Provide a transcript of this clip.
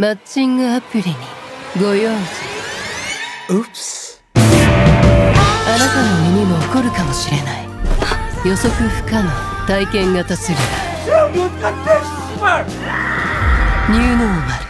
マッチングアプリにご用心うっすあなたの身にも起こるかもしれない。予測不可能。体験型スリラー。ニューノーマル。